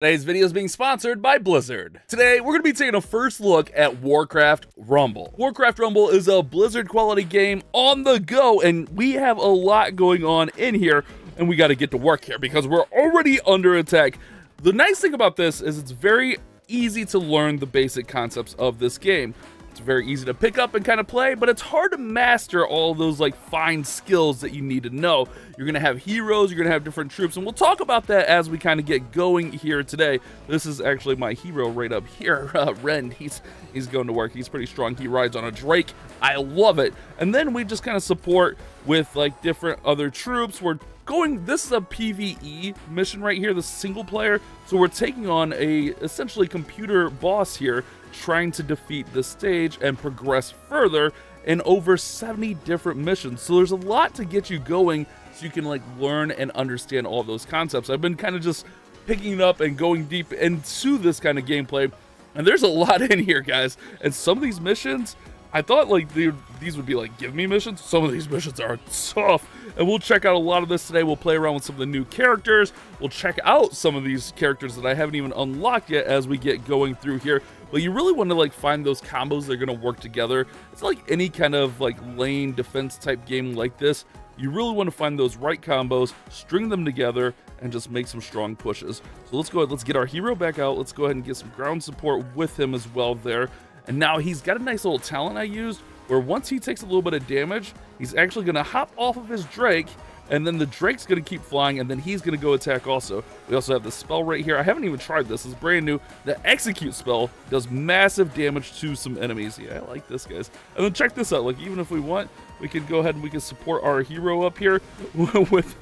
Today's video is being sponsored by Blizzard. Today, we're going to be taking a first look at Warcraft Rumble. Warcraft Rumble is a Blizzard quality game on the go, and we have a lot going on in here, and we got to get to work here because we're already under attack. The nice thing about this is it's very easy to learn the basic concepts of this game. It's very easy to pick up and kind of play, but it's hard to master all those like fine skills that you need to know. You're going to have heroes, you're going to have different troops, and we'll talk about that as we kind of get going here today. This is actually my hero right up here, uh, Rend. He's he's going to work. He's pretty strong. He rides on a Drake. I love it. And then we just kind of support with like different other troops. We're going this is a PvE mission right here, the single player. So we're taking on a essentially computer boss here trying to defeat this stage and progress further in over 70 different missions. So there's a lot to get you going so you can like learn and understand all those concepts. I've been kind of just picking it up and going deep into this kind of gameplay. And there's a lot in here, guys. And some of these missions, I thought like these would be like give me missions. Some of these missions are tough, and we'll check out a lot of this today. We'll play around with some of the new characters. We'll check out some of these characters that I haven't even unlocked yet as we get going through here. But you really want to like find those combos that are going to work together. It's like any kind of like lane defense type game like this. You really want to find those right combos, string them together, and just make some strong pushes. So let's go ahead, let's get our hero back out. Let's go ahead and get some ground support with him as well there. And now he's got a nice little talent I used where once he takes a little bit of damage, he's actually going to hop off of his Drake and then the Drake's going to keep flying, and then he's going to go attack also. We also have the spell right here. I haven't even tried this. It's brand new. The Execute spell does massive damage to some enemies. Yeah, I like this, guys. And then check this out. Like, even if we want, we can go ahead and we can support our hero up here with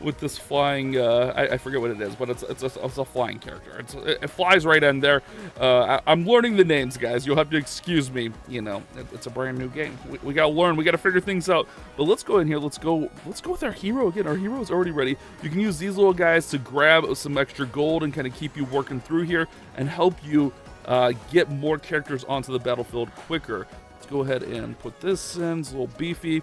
with this flying uh, I, I, forget what it is but it's it's a, it's a flying character. It's, it, flies right in there. Uh, I, am learning the names guys. You'll have to excuse me. You know it, it's a brand new game. We, we, gotta learn. We gotta figure things out. But let's go in here. Let's go let's go with our hero again. Our hero is already ready. You can use these little guys to grab some extra gold and kind of keep you working through here and help you uh, get more characters onto the battlefield quicker go ahead and put this in. It's a little beefy.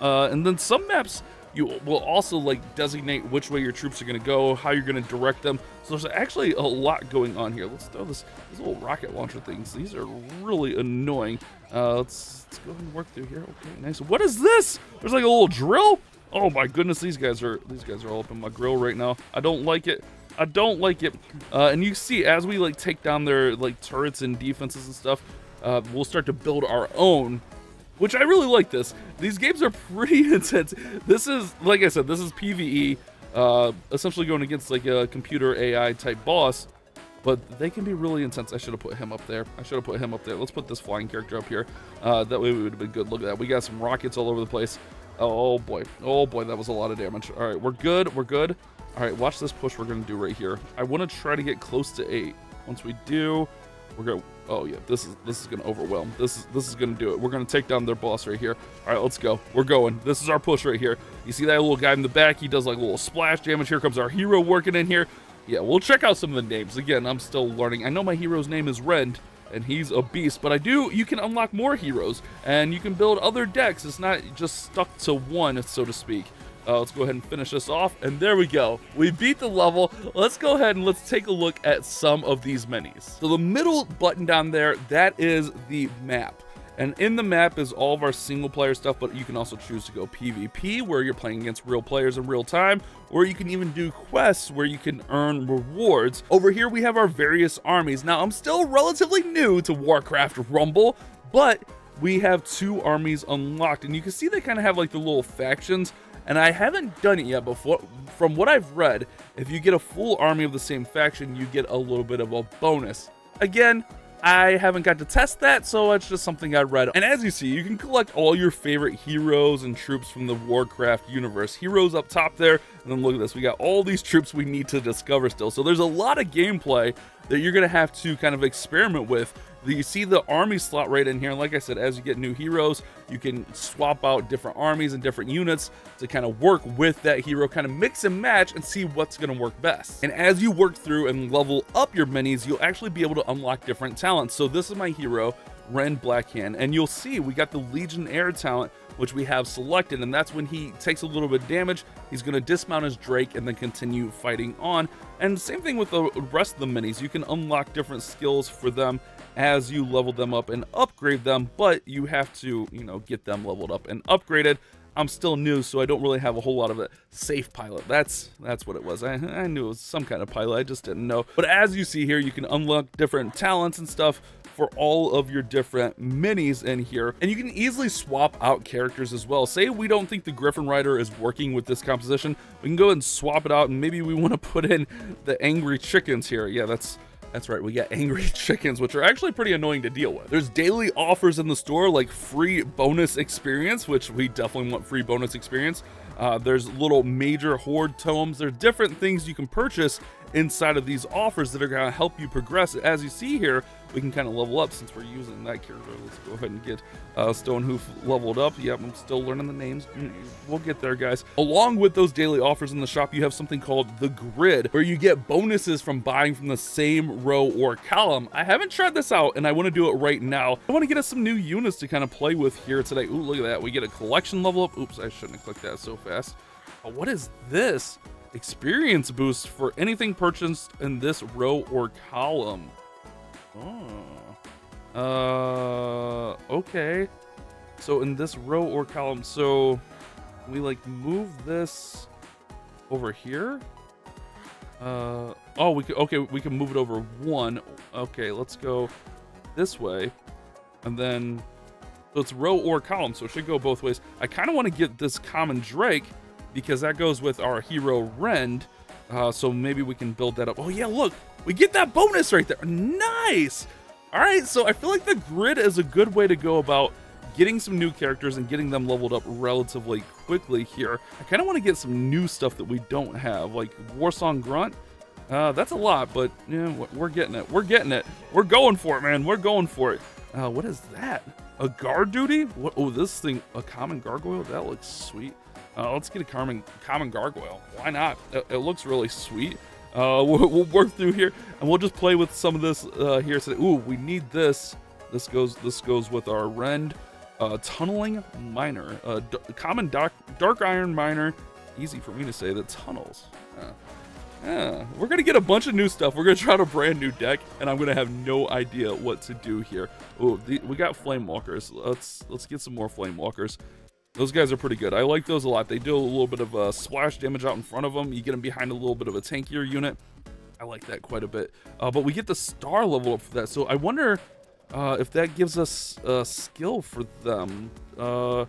Uh, and then some maps you will also like designate which way your troops are going to go, how you're going to direct them. So there's actually a lot going on here. Let's throw this these little rocket launcher things. These are really annoying. Uh, let's, let's go ahead and work through here. Okay, nice. What is this? There's like a little drill. Oh my goodness, these guys are these guys are all up in my grill right now. I don't like it. I don't like it. Uh, and you see, as we like take down their like turrets and defenses and stuff, uh, we'll start to build our own which I really like this. These games are pretty intense. This is, like I said, this is PvE, uh, essentially going against like a computer AI type boss, but they can be really intense. I should have put him up there. I should have put him up there. Let's put this flying character up here. Uh, that way we would have been good. Look at that. We got some rockets all over the place. Oh boy. Oh boy, that was a lot of damage. All right, we're good. We're good. All right, watch this push we're going to do right here. I want to try to get close to eight. Once we do, we're going to Oh yeah, this is this is gonna overwhelm. This is this is gonna do it. We're gonna take down their boss right here. All right, let's go. We're going. This is our push right here. You see that little guy in the back? He does like a little splash damage. Here comes our hero working in here. Yeah, we'll check out some of the names. Again, I'm still learning. I know my hero's name is Rend, and he's a beast, but I do, you can unlock more heroes, and you can build other decks. It's not just stuck to one, so to speak. Uh, let's go ahead and finish this off. And there we go. We beat the level. Let's go ahead and let's take a look at some of these minis. So the middle button down there, that is the map. And in the map is all of our single player stuff, but you can also choose to go PvP where you're playing against real players in real time, or you can even do quests where you can earn rewards. Over here we have our various armies. Now I'm still relatively new to Warcraft Rumble, but we have two armies unlocked and you can see they kind of have like the little factions and I haven't done it yet, but from what I've read, if you get a full army of the same faction, you get a little bit of a bonus. Again, I haven't got to test that, so it's just something I read. And as you see, you can collect all your favorite heroes and troops from the Warcraft universe. Heroes up top there, and then look at this. We got all these troops we need to discover still. So there's a lot of gameplay that you're going to have to kind of experiment with you see the army slot right in here. And like I said, as you get new heroes, you can swap out different armies and different units to kind of work with that hero, kind of mix and match and see what's going to work best. And as you work through and level up your minis, you'll actually be able to unlock different talents. So this is my hero. Rend Blackhand. And you'll see we got the Legionnaire talent, which we have selected, and that's when he takes a little bit of damage. He's going to dismount his Drake and then continue fighting on. And same thing with the rest of the minis. You can unlock different skills for them as you level them up and upgrade them, but you have to, you know, get them leveled up and upgraded. I'm still new, so I don't really have a whole lot of it. Safe pilot, that's that's what it was. I, I knew it was some kind of pilot, I just didn't know. But as you see here, you can unlock different talents and stuff for all of your different minis in here. And you can easily swap out characters as well. Say we don't think the Gryphon Rider is working with this composition, we can go ahead and swap it out and maybe we want to put in the Angry Chickens here. Yeah, that's that's right, we got angry chickens, which are actually pretty annoying to deal with. There's daily offers in the store like free bonus experience, which we definitely want free bonus experience. Uh, there's little major horde tomes. There's different things you can purchase inside of these offers that are going to help you progress. As you see here, we can kind of level up since we're using that character. Let's go ahead and get uh, Stonehoof leveled up. Yep, I'm still learning the names. We'll get there, guys. Along with those daily offers in the shop, you have something called the Grid, where you get bonuses from buying from the same row or column. I haven't tried this out, and I want to do it right now. I want to get us some new units to kind of play with here today. Ooh, look at that. We get a collection level up. Oops, I shouldn't have clicked that so fast. What is this? Experience boost for anything purchased in this row or column. Oh. Uh, okay. So in this row or column, so we like move this over here. Uh, oh, we could, okay, we can move it over one. Okay, let's go this way. And then, so it's row or column, so it should go both ways. I kind of want to get this common Drake because that goes with our hero Rend. Uh, so maybe we can build that up. Oh yeah, look, we get that bonus right there. Nice. All right, so I feel like the grid is a good way to go about getting some new characters and getting them leveled up relatively quickly here. I kind of want to get some new stuff that we don't have, like Warsong Grunt. Uh, that's a lot, but yeah, we're getting it. We're getting it. We're going for it, man. We're going for it. Uh, what is that? A guard duty? What? Oh, this thing, a common gargoyle? That looks sweet. Uh, let's get a common, common gargoyle. Why not? It, it looks really sweet. Uh, we'll, we'll, work through here, and we'll just play with some of this uh, here. So, ooh, we need this. This goes. This goes with our rend. Uh, tunneling miner. Uh, common dark, dark iron miner. Easy for me to say that tunnels. Uh, we're gonna get a bunch of new stuff. We're gonna try out a brand new deck, and I'm gonna have no idea what to do here. Oh, we got flame walkers. Let's let's get some more flame walkers. Those guys are pretty good. I like those a lot. They do a little bit of uh, splash damage out in front of them. You get them behind a little bit of a tankier unit. I like that quite a bit. Uh, but we get the star level up for that. So I wonder uh, if that gives us a skill for them. Uh,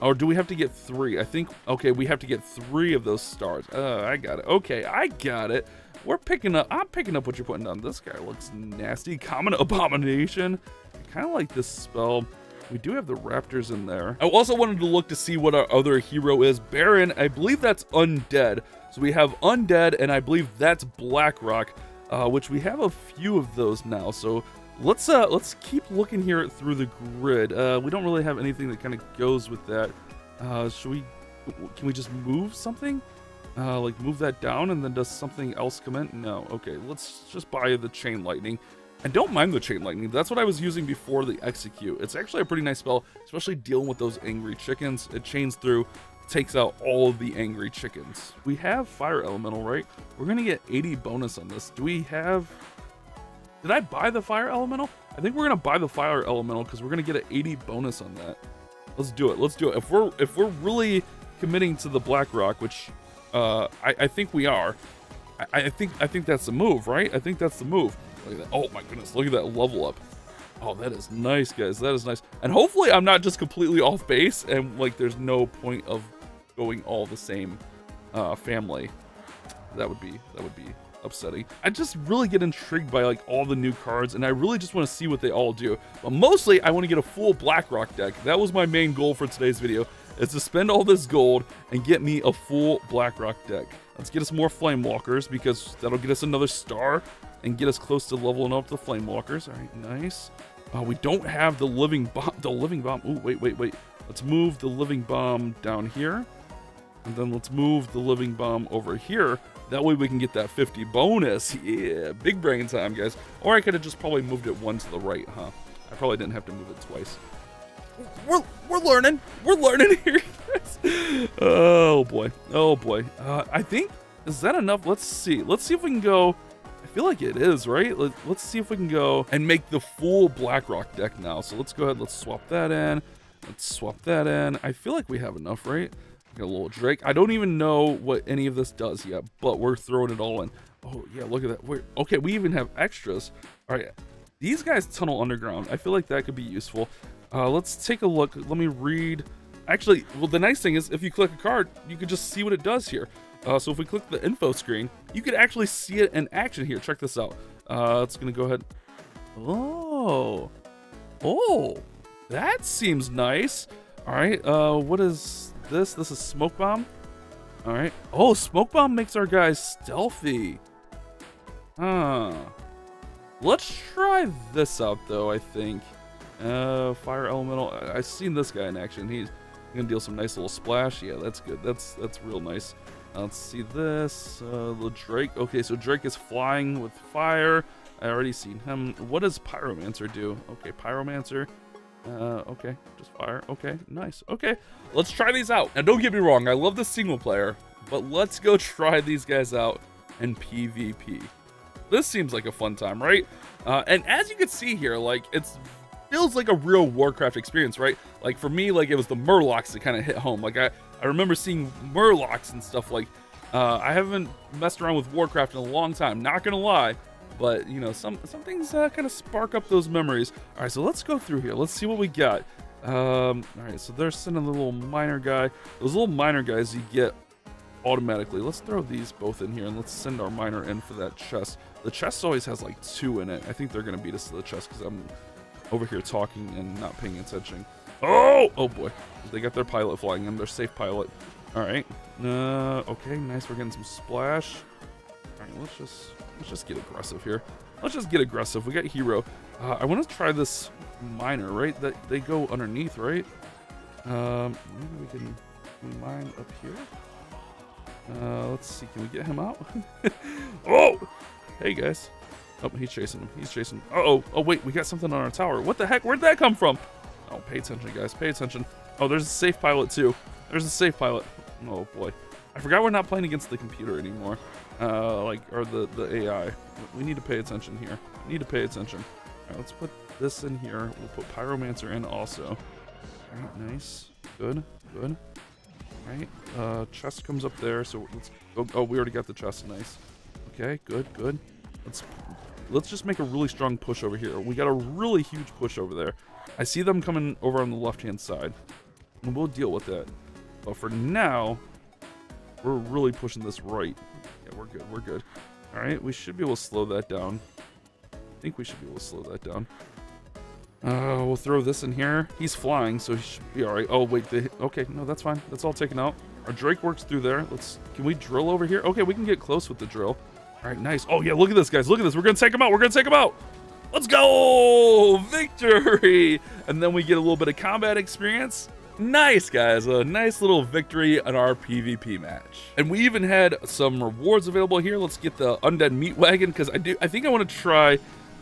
or do we have to get three? I think, okay, we have to get three of those stars. Uh, I got it. Okay, I got it. We're picking up, I'm picking up what you're putting down. This guy looks nasty. Common Abomination. I kind of like this spell. We do have the Raptors in there. I also wanted to look to see what our other hero is. Baron, I believe that's Undead. So we have Undead, and I believe that's Blackrock, uh, which we have a few of those now. So let's uh, let's keep looking here through the grid. Uh, we don't really have anything that kind of goes with that. Uh, should we, can we just move something? Uh, like move that down and then does something else come in? No, okay, let's just buy the Chain Lightning. I don't mind the Chain Lightning. That's what I was using before the Execute. It's actually a pretty nice spell, especially dealing with those angry chickens. It chains through, takes out all of the angry chickens. We have Fire Elemental, right? We're to get 80 bonus on this. Do we have... Did I buy the Fire Elemental? I think we're to buy the Fire Elemental because we're to get an 80 bonus on that. Let's do it. Let's do it. If we're if we're really committing to the Blackrock, which uh, I, I think we are, I, I think I think that's the move, right? I think that's the move. Look at that. Oh my goodness, look at that level up. Oh, that is nice, guys. That is nice. And hopefully I'm not just completely off base and like there's no point of going all the same uh, family. That would be that would be upsetting. I just really get intrigued by like all the new cards and I really just want to see what they all do. But mostly I want to get a full Blackrock deck. That was my main goal for today's video is to spend all this gold and get me a full Blackrock deck. Let's get us more Flame Walkers because that'll get us another star and get us close to leveling up the flame walkers. All right, nice. Uh, we don't have the living bomb. The living bomb. Oh, wait, wait, wait. Let's move the living bomb down here. And then let's move the living bomb over here. That way we can get that 50 bonus. Yeah, big brain time, guys. Or I could have just probably moved it one to the right, huh? I probably didn't have to move it twice. We're, we're learning. We're learning here. oh, boy. Oh, boy. Uh, I think, is that enough? Let's see. Let's see if we can go... I feel like it is, right? Let, us see if we can go and make the full Blackrock deck now. So let's go ahead. Let's swap that in. Let's swap that in. I feel like we have enough, right? A little Drake. I don't even know what any of this does yet, but we're throwing it all in. Oh, yeah, look at that. We're, okay, we even have extras. All right, these guys tunnel underground. I feel like that could be useful. Uh, let's take a look. Let me read. Actually, well, the nice thing is if you click a card, you can just see what it does here. Uh, so if we click the info screen, you could actually see it in action here. Check this out. Uh, it's going to go ahead. Oh. Oh. That seems nice. All right. Uh, what is this? This is Smoke Bomb. All right. Oh, Smoke Bomb makes our guys stealthy. Huh. Let's try this out, though, I think. Uh, Fire Elemental. I have seen this guy in action. He's gonna deal some nice little splash. Yeah, that's good. That's that's real nice. Uh, let's see this. Uh, the Drake. Okay, so Drake is flying with fire. I already seen him. What does Pyromancer do? Okay, Pyromancer. Uh, okay, just fire. Okay, nice. Okay, let's try these out. Now, don't get me wrong, I love the single player, but let's go try these guys out in PvP. This seems like a fun time, right? Uh, and as you can see here, like, it feels like a real Warcraft experience, right? Like, for me, like, it was the Murlocs that kind of hit home. Like, I, I remember seeing Murlocs and stuff like, uh, I haven't messed around with Warcraft in a long time, not gonna lie. But, you know, some, some things uh, kind of spark up those memories. All right, so let's go through here. Let's see what we got. Um, all right, so they're sending the little miner guy. Those little miner guys you get automatically. Let's throw these both in here and let's send our miner in for that chest. The chest always has like two in it. I think they're to beat us to the chest because I'm over here talking and not paying attention. Oh! Oh boy. They got their pilot flying in. Their safe pilot. All right. Uh, okay, nice. We're getting some splash. All right, let's just Let's just get aggressive here. Let's just get aggressive. We got hero. Uh, I want to try this miner, right? That they go underneath, right? Um, maybe we can mine up here. Uh, let's see. Can we get him out? oh! Hey, guys. Oh, he's chasing him. He's chasing him. Uh oh Oh, wait. We got something on our tower. What the heck? Where'd that come from? Oh, pay attention, guys. Pay attention. Oh, there's a safe pilot, too. There's a safe pilot. Oh, boy. I forgot we're not playing against the computer anymore. Uh, like, or the, the AI. We need to pay attention here. We need to pay attention. Let's put this in here. We'll put Pyromancer in also. Alright, nice. Good, good. Alright, uh, chest comes up there, so let's. Oh, we already got the chest. Nice. Okay, good, good. Let's let's just make a really strong push over here. We got a really huge push over there. I see them coming over on the left-hand side. And we'll deal with that. But for now, we're really pushing this right. Yeah, we're good. We're good. All right, we should be able to slow that down. I think we should be able to slow that down. Uh, we'll throw this in here. He's flying, so he should be all right. Oh, wait. The, okay, no, that's fine. That's all taken out. Our Drake works through there. Let's. Can we drill over here? Okay, we can get close with the drill. All right, nice. Oh, yeah, look at this, guys. Look at this. We're going to take him out. We're going to take him out. Let's go! Victory! And then we get a little bit of combat experience. Nice, guys. A nice little victory in our PvP match. And we even had some rewards available here. Let's get the Undead Meat Wagon, because I do. I think I want to try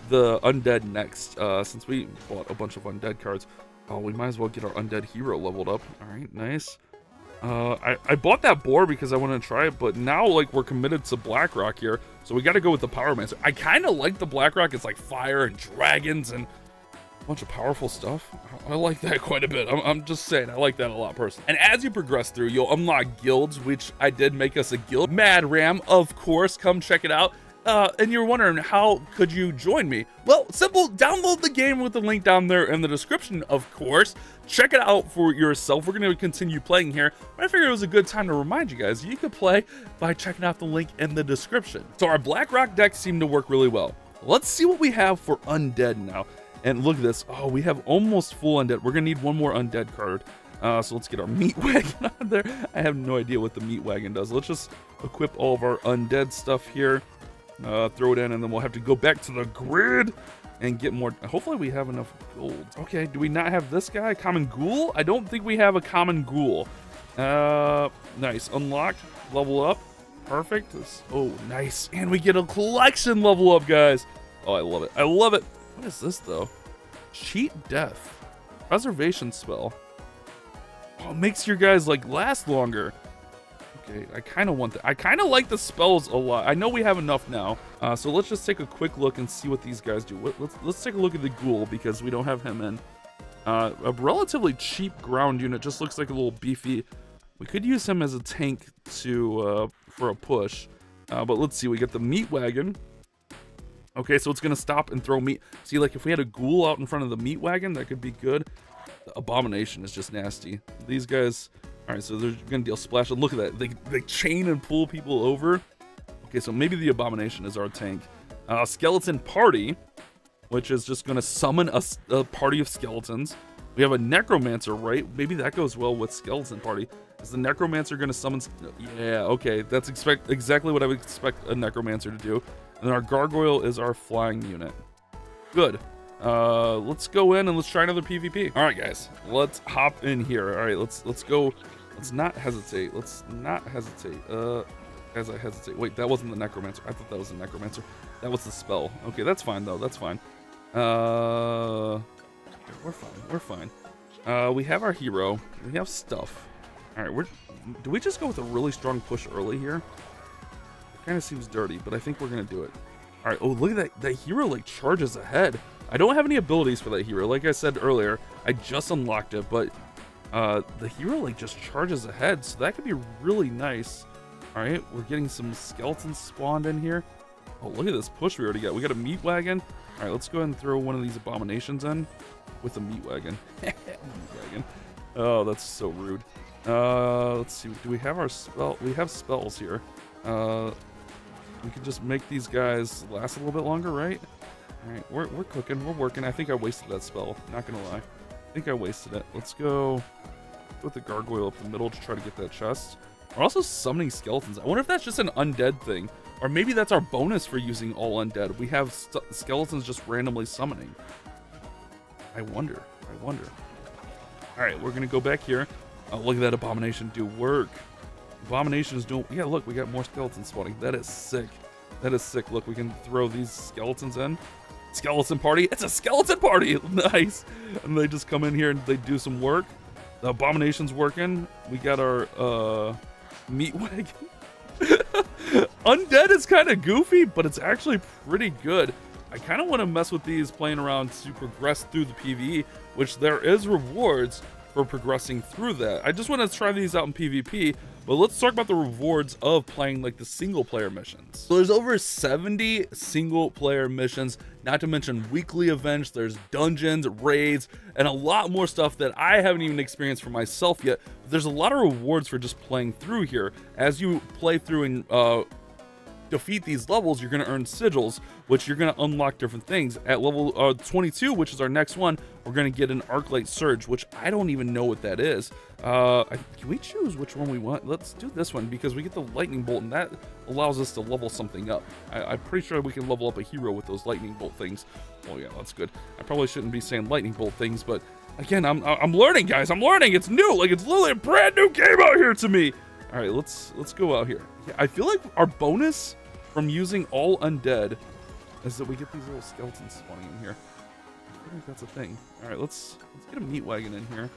the Undead next, uh, since we bought a bunch of Undead cards. Oh, we might as well get our Undead Hero leveled up. All right, nice. Uh, I, I bought that boar because I want to try it, but now, like, we're committed to Blackrock here, so we got to go with the Power Pyromancer. I kind of like the Blackrock. It's like fire and dragons and bunch of powerful stuff. I like that quite a bit. I'm, I'm, just saying, I like that a lot personally. And as you progress through, you'll unlock guilds, which I did make us a guild. Mad Ram, of course, come check it out. Uh, and you're wondering, how could you join me? Well, simple, download the game with the link down there in the description, of course. Check it out for yourself. We're going to continue playing here, but I figured it was a good time to remind you guys, you could play by checking out the link in the description. So our Blackrock deck seemed to work really well. Let's see what we have for Undead now. And look at this. Oh, we have almost full undead. We're going to need one more undead card. Uh, so let's get our meat wagon on there. I have no idea what the meat wagon does. Let's just equip all of our undead stuff here. Uh, throw it in, and then we'll have to go back to the grid and get more. Hopefully we have enough gold. Okay, do we not have this guy? Common ghoul? I don't think we have a common ghoul. Uh, nice. Unlocked. Level up. Perfect. Oh, nice. And we get a collection level up, guys. Oh, I love it. I love it. What is this, though? Cheat death. Preservation spell. Oh, makes your guys like last longer. Okay, I kind of want that. I kind of like the spells a lot. I know we have enough now. Uh, so let's just take a quick look and see what these guys do. Let's, let's take a look at the ghoul because we don't have him in. Uh, a relatively cheap ground unit. Just looks like a little beefy. We could use him as a tank to uh, for a push. Uh, but let's see. We get the meat wagon. Okay, so it's going to stop and throw meat. See, like if we had a ghoul out in front of the meat wagon, that could be good. The abomination is just nasty. These guys all right, so they're gonna deal splash. Look at that. They, they chain and pull people over. Okay, so maybe the Abomination is our tank. Uh, skeleton Party, which is just gonna summon a, a, party of skeletons. We have a Necromancer, right? Maybe that goes well with Skeleton Party. Is the Necromancer gonna summon... Yeah, okay. That's expect exactly what I would expect a Necromancer to do. And then our Gargoyle is our flying unit. Good. Uh, let's go in and let's try another PvP. All right, guys, let's hop in here. All right, let's let's go Let's not hesitate. Let's not hesitate. Uh, as I hesitate. Wait, that wasn't the necromancer. I thought that was the necromancer. That was the spell. Okay, that's fine though. That's fine. Uh, we're fine. We're fine. Uh, we have our hero. We have stuff. All right, we're. Do we just go with a really strong push early here? Kind of seems dirty, but I think we're gonna do it. All right. Oh, look at that. That hero like charges ahead. I don't have any abilities for that hero. Like I said earlier, I just unlocked it, but uh, the hero like just charges ahead, so that could be really nice. All right, we're getting some skeletons spawned in here. Oh, look at this push we already got. We got a meat wagon. All right, let's go ahead and throw one of these abominations in with a meat wagon. meat wagon. Oh, that's so rude. Uh, let's see. Do we have our spell? We have spells here. Uh, we could just make these guys last a little bit longer, right? All right, we're, we're cooking. We're working. I think I wasted that spell. Not gonna lie I think I wasted it. Let's go with the gargoyle up the middle to try to get that chest. We're also summoning skeletons. I wonder if that's just an undead thing. Or maybe that's our bonus for using all undead. We have skeletons just randomly summoning. I wonder. I wonder. Alright, we're going to go back here. Oh, look at that abomination do work. Abominations don't... Yeah, look, we got more skeletons spawning. That is sick. That is sick. Look, we can throw these skeletons in skeleton party. It's a skeleton party. Nice. And they just come in here and they do some work. The abomination's working. We got our uh, meat wagon. Undead is kind of goofy, but it's actually pretty good. I kind of want to mess with these playing around to progress through the PvE, which there is rewards for progressing through that. I just want to try these out in PvP, but let's talk about the rewards of playing like the single player missions. So there's over 70 single player missions, not to mention weekly events, there's dungeons, raids, and a lot more stuff that I haven't even experienced for myself yet. There's a lot of rewards for just playing through here. As you play through and uh, defeat these levels, you're going to earn sigils, which you're going to unlock different things. At level uh, 22, which is our next one, we're going to get an Arclight Surge, which I don't even know what that is. Uh, can we choose which one we want? Let's do this one because we get the Lightning Bolt, and that allows us to level something up. I, am pretty sure we can level up a hero with those Lightning Bolt things. Oh yeah, that's good. I probably shouldn't be saying Lightning Bolt things, but again, I'm, I'm learning, guys. I'm learning. It's new. Like, it's literally a brand new game out here to me. All right, let's let's go out here. I feel like our bonus from using all undead is that we get these little skeletons spawning in here. I think that's a thing. All right, let's let's get a meat wagon in here.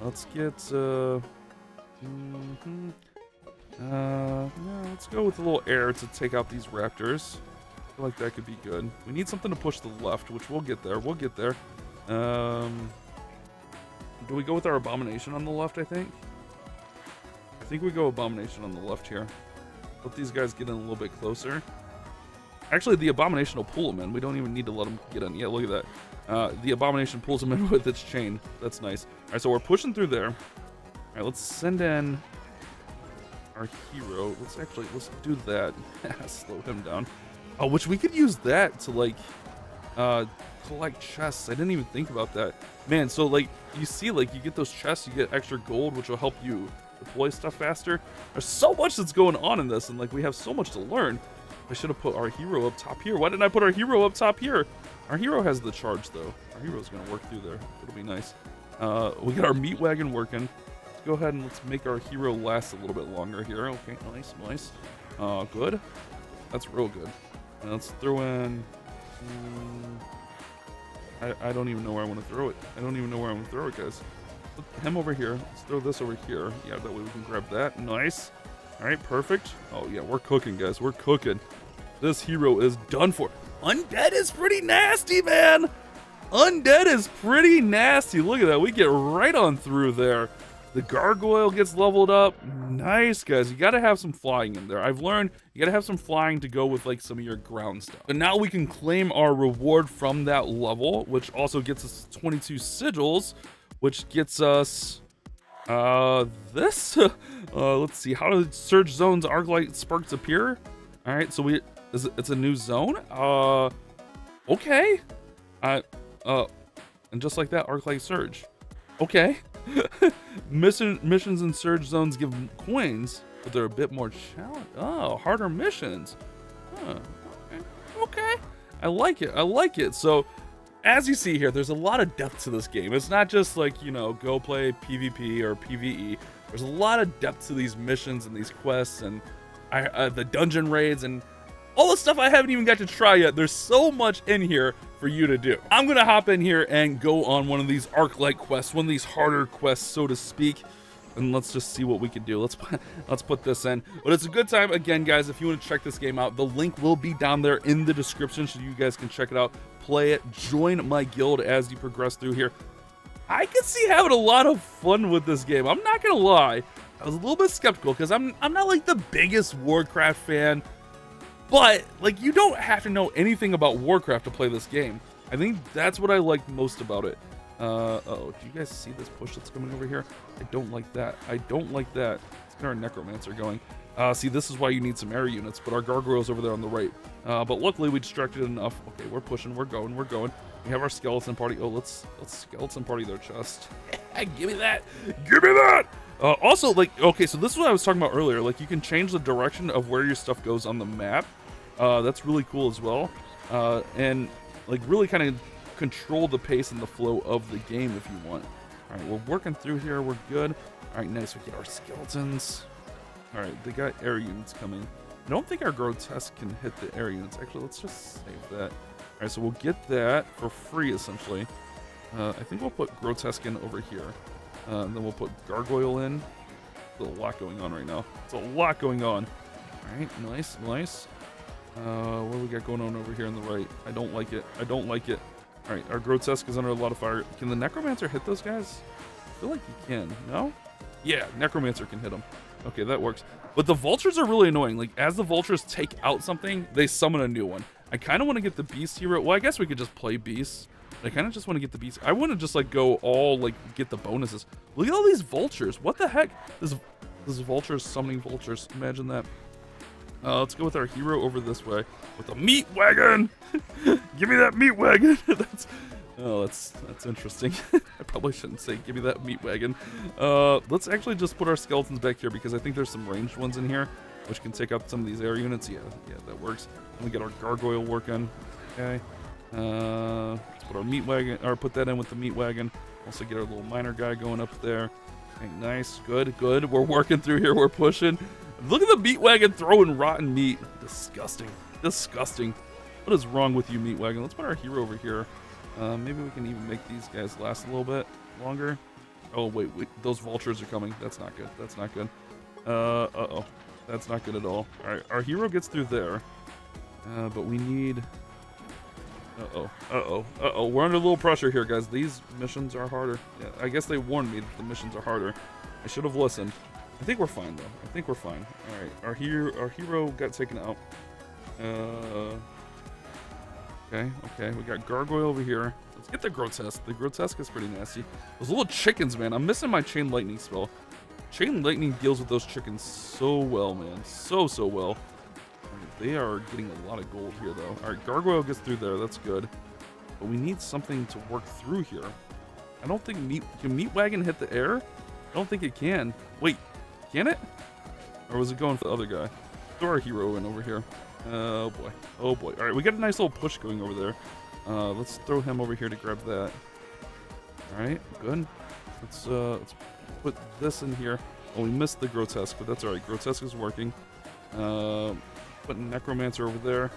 Let's get uh, mm -hmm. uh, yeah, let's go with a little air to take out these raptors. I feel like that could be good. We need something to push the left, which we'll get there. We'll get there. Um, do we go with our abomination on the left? I think. I think we go abomination on the left here. Let these guys get in a little bit closer. Actually, the Abomination will pull them in. We don't even need to let them get in. Yeah, look at that. Uh, the Abomination pulls them in with its chain. That's nice. All right, so we're pushing through there. All right, let's send in our hero. Let's actually, let's do that. Slow him down. Oh, which we could use that to, like, uh, collect chests. I didn't even think about that. Man, so, like, you see, like, you get those chests, you get extra gold, which will help you deploy stuff faster. There's so much that's going on in this, and like we have so much to learn. I should have put our hero up top here. Why didn't I put our hero up top here? Our hero has the charge though. Our hero's gonna work through there. It'll be nice. Uh, we got our meat wagon working. Let's go ahead and let's make our hero last a little bit longer here. Okay, nice, nice. Uh, good. That's real good. And let's throw in. Um, I, I don't even know where I want to throw it. I don't even know where I want to throw it, guys. Put him over here. Let's throw this over here. Yeah, that way we can grab that. Nice. All right, perfect. Oh, yeah, we're cooking, guys. We're cooking. This hero is done for. Undead is pretty nasty, man. Undead is pretty nasty. Look at that. We get right on through there. The gargoyle gets leveled up. Nice, guys. You got to have some flying in there. I've learned you got to have some flying to go with like some of your ground stuff. But now we can claim our reward from that level, which also gets us 22 sigils, which gets us uh this. uh, let's see. How do surge zones Arclight sparks appear? All right, so we is it, it's a new zone. Uh, okay. Uh, uh, and just like that, Arclight surge. Okay. Mission missions and surge zones give coins, but they're a bit more challenge. Oh, harder missions. Huh. Okay. okay. I like it. I like it. So, as you see here, there's a lot of depth to this game. It's not just like, you know, go play PvP or PvE. There's a lot of depth to these missions and these quests and I, uh, the dungeon raids and all the stuff I haven't even got to try yet. There's so much in here for you to do. I'm gonna hop in here and go on one of these Arclight quests, one of these harder quests, so to speak. And let's just see what we can do. Let's let's put this in. But it's a good time again, guys. If you want to check this game out, the link will be down there in the description, so you guys can check it out, play it, join my guild as you progress through here. I can see having a lot of fun with this game. I'm not gonna lie. I was a little bit skeptical because I'm I'm not like the biggest Warcraft fan. But, like, you don't have to know anything about Warcraft to play this game. I think that's what I like most about it. Uh, uh oh, do you guys see this push that's coming over here? I don't like that. I don't like that. Let's get our Necromancer going. Uh, see, this is why you need some air units, but our Gargoyle's over there on the right. Uh, but luckily, we distracted enough. Okay, we're pushing, we're going, we're going. We have our Skeleton Party. Oh, let's let's Skeleton Party their chest. Give me that! Give me that! Uh, also, like, okay, so this is what I was talking about earlier. Like, you can change the direction of where your stuff goes on the map. Uh, that's really cool as well. Uh, and like really kind of control the pace and the flow of the game if you want. All right, we're working through here. We're good. All right, nice. We get our skeletons. All right, they got air units coming. I don't think our grotesque can hit the air units. Actually, let's just save that. All right, so we'll get that for free, essentially. Uh, I think we'll put grotesque in over here. Uh, and then we'll put gargoyle in. There's a lot going on right now. It's a lot going on. All right, nice, nice. Uh, what do we got going on over here on the right? I don't like it. I don't like it. All right, our Grotesque is under a lot of fire. Can the Necromancer hit those guys? I feel like he can. No? Yeah, Necromancer can hit them. Okay, that works. But the Vultures are really annoying. Like, as the Vultures take out something, they summon a new one. I kind of want to get the Beast hero. Well, I guess we could just play Beast. I kind of just want to get the Beast. I want to just, like, go all, like, get the bonuses. Look at all these Vultures. What the heck? This, this Vultures summoning Vultures. Imagine that. Uh, let's go with our hero over this way with a meat wagon. give me that meat wagon. that's oh, that's that's interesting. I probably shouldn't say give me that meat wagon. Uh, let's actually just put our skeletons back here because I think there's some ranged ones in here which can take out some of these air units. Yeah, yeah, that works. And we get our gargoyle working. Okay. Uh, let's put our meat wagon or put that in with the meat wagon. Also get our little miner guy going up there. Okay, nice, good, good. We're working through here. We're pushing. Look at the meat wagon throwing rotten meat. Disgusting. Disgusting. What is wrong with you, meat wagon? Let's put our hero over here. Uh, maybe we can even make these guys last a little bit longer. Oh, wait, wait. Those vultures are coming. That's not good. That's not good. Uh, uh-oh. That's not good at all. All right, our hero gets through there. Uh, but we need... Uh-oh. Uh-oh. Uh-oh. We're under a little pressure here, guys. These missions are harder. Yeah, I guess they warned me that the missions are harder. I should have listened. I think we're fine though. I think we're fine. All right, our hero, our hero got taken out. Uh, okay, okay. We got gargoyle over here. Let's get the grotesque. The grotesque is pretty nasty. Those little chickens, man. I'm missing my chain lightning spell. Chain lightning deals with those chickens so well, man. So so well. They are getting a lot of gold here though. All right, gargoyle gets through there. That's good. But we need something to work through here. I don't think meat can meat wagon hit the air. I don't think it can. Wait, can it? Or was it going for the other guy? Throw our hero in over here. Oh boy. Oh boy. Alright, we got a nice little push going over there. Uh, let's throw him over here to grab that. Alright, good. Let's uh let's put this in here. Oh, we missed the grotesque, but that's alright. Grotesque is working. Uh, put necromancer over there.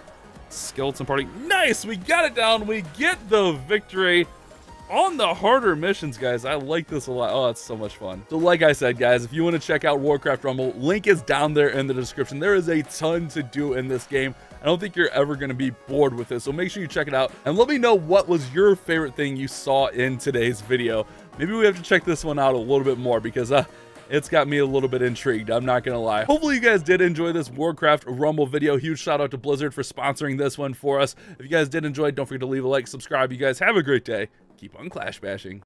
Skeleton Party. Nice! We got it down. We get the victory on the harder missions, guys. I like this a lot. Oh, it's so much fun. So like I said, guys, if you want to check out Warcraft Rumble, link is down there in the description. There is a ton to do in this game. I don't think you're ever going to be bored with it. So make sure you check it out and let me know what was your favorite thing you saw in today's video. Maybe we have to check this one out a little bit more because uh, it's got me a little bit intrigued. I'm not going to lie. Hopefully you guys did enjoy this Warcraft Rumble video. Huge shout out to Blizzard for sponsoring this one for us. If you guys did enjoy, don't forget to leave a like, subscribe. You guys have a great day. Keep on clash bashing.